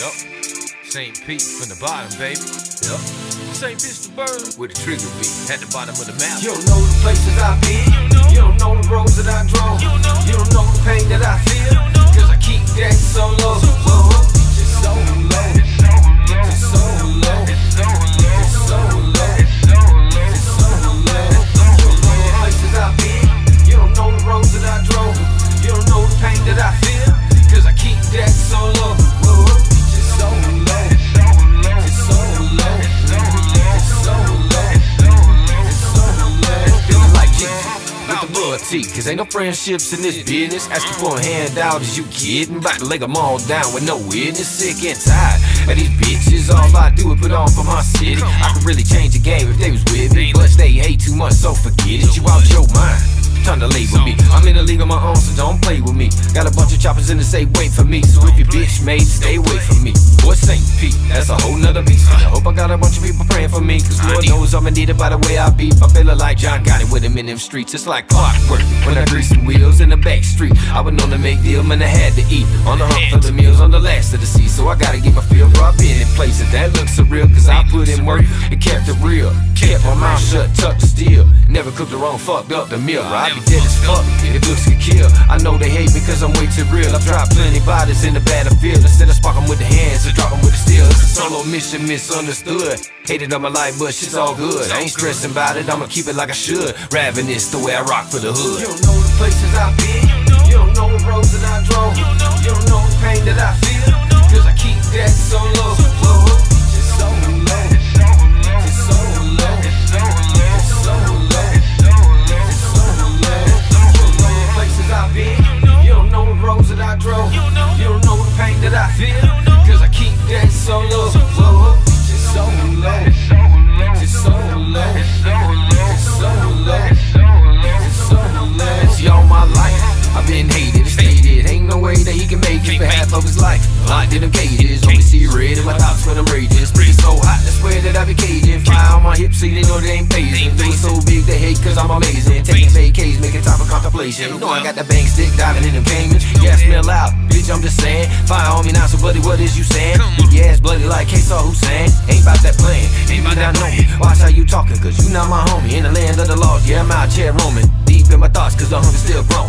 St. Pete from the bottom, baby. Yep. St. Petersburg with the trigger beat at the bottom of the map. You don't know the places I've been. You don't know the roads that I drove. You don't know the pain that I with the loyalty, cause ain't no friendships in this business. Asking for a handout as you kidding. About to lay them all down with no witness. Sick and tired of these bitches. All I do is put on for my city. I could really change the game if they was with me. But they hate too much, so forget it. You out your mind. Time to label me. I'm in a league of my own, so don't play with me. Got a bunch of choppers in the say wait for me. So if your bitch made, stay away from me. Boy, St. Pete, that's a whole nother beast. I hope I got a bunch of people praying for me. Cause Lord knows I'm needed by the way I beat. I'm feeling like John Gotti with him in them streets. It's like clockwork when I grease some wheels in the back street. I was known to make deal, man, I had to eat. On the hunt for the meals on the last of the sea. So I gotta get my feel been in places that look surreal. Cause I put in work and kept it real. Kept my mouth shut, tucked the steel. Never cooked the wrong, fucked up the meal. I'd be dead as fuck if looks could kill. I know they hate me cause I'm way too real. I've dropped plenty bodies in the battlefield. Instead of spark 'em with the hands, I with the steel. Solo mission, misunderstood. Hated on my life, but shit's all good. I ain't stressing about it, I'ma keep it like I should. Ravenous, the way I rock for the hood. You don't know the places I've been. You don't know the roads that I drove. You don't know the pain that I feel. Cause I keep that so. Make it half of his life. Locked in them cages, only see red in my thoughts when I'm raging. Spitting so hot, I swear that I be caging. Fire on my hips, see they know they ain't phasing. Doing so big they hate cause I'm amazing. Taking vacays, making time for contemplation. You know I got the bang stick diving in them Caymans. Yeah, smell out, bitch, I'm just saying. Fire on me now, so buddy, what is you saying? Your ass bloody like Qusay Hussein. Ain't about that plan, ain't about that knowing. Watch how you talking, cause you not my homie. In the land of the lost, yeah, I'm out here roaming. Deep in my thoughts, cause the hunger's still growing.